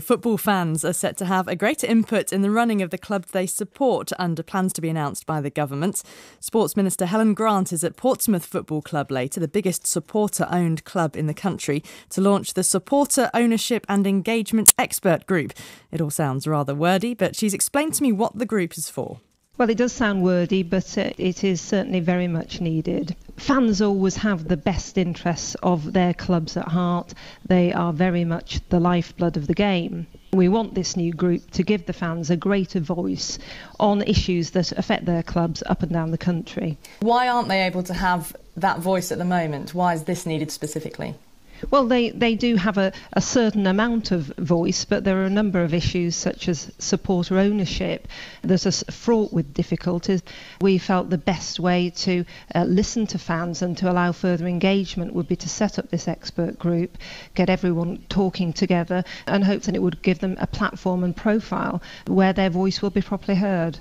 Football fans are set to have a greater input in the running of the clubs they support under plans to be announced by the government. Sports Minister Helen Grant is at Portsmouth Football Club later, the biggest supporter owned club in the country, to launch the Supporter Ownership and Engagement Expert Group. It all sounds rather wordy, but she's explained to me what the group is for. Well, it does sound wordy, but uh, it is certainly very much needed. Fans always have the best interests of their clubs at heart. They are very much the lifeblood of the game. We want this new group to give the fans a greater voice on issues that affect their clubs up and down the country. Why aren't they able to have that voice at the moment? Why is this needed specifically? Well, they, they do have a, a certain amount of voice, but there are a number of issues such as supporter ownership that are fraught with difficulties. We felt the best way to uh, listen to fans and to allow further engagement would be to set up this expert group, get everyone talking together, and hope that it would give them a platform and profile where their voice will be properly heard.